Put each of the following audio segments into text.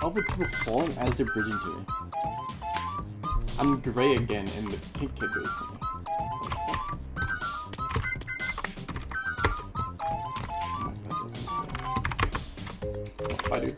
Up with people falling as they're bridging to me? I'm gray again, and the pink kid goes for me. Bye, dude.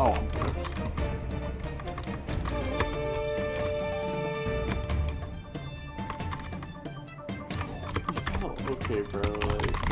Oh, I'm cooked. Okay, bro. Like.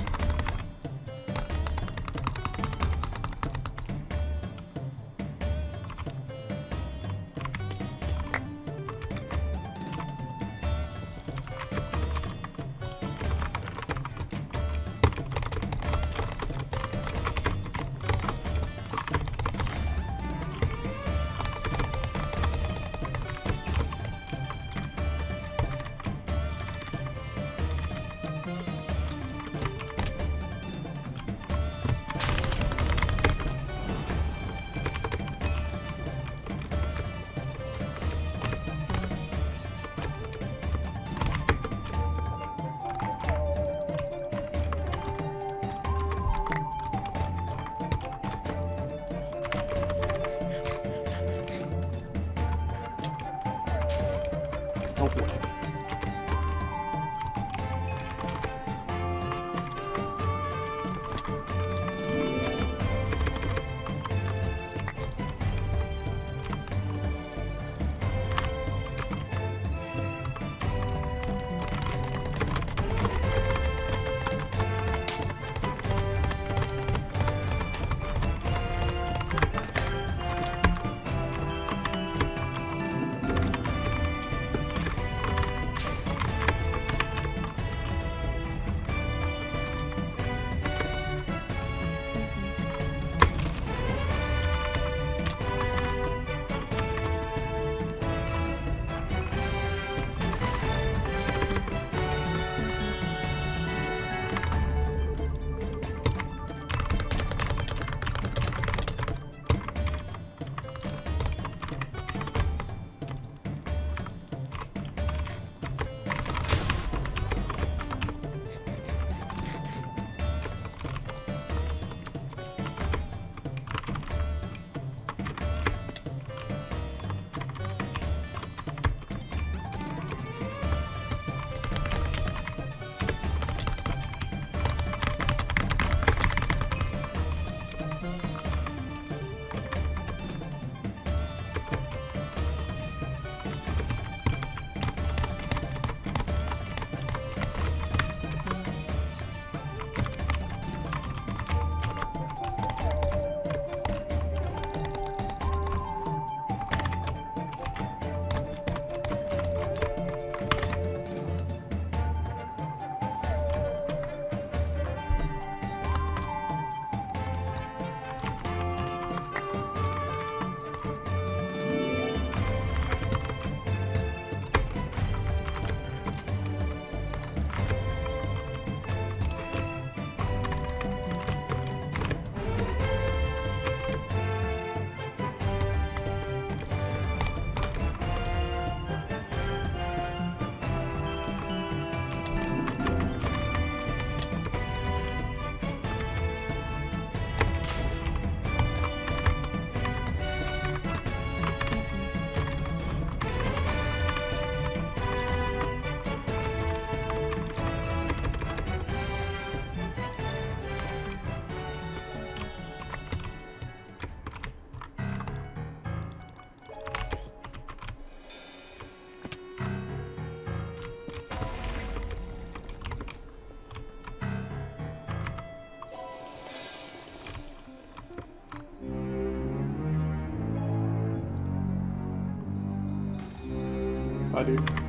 Bye, dude.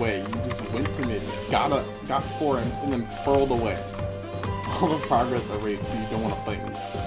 You just went to mid, got a, got four M's, and then pearled away. All the progress away because you don't want to fight me, so.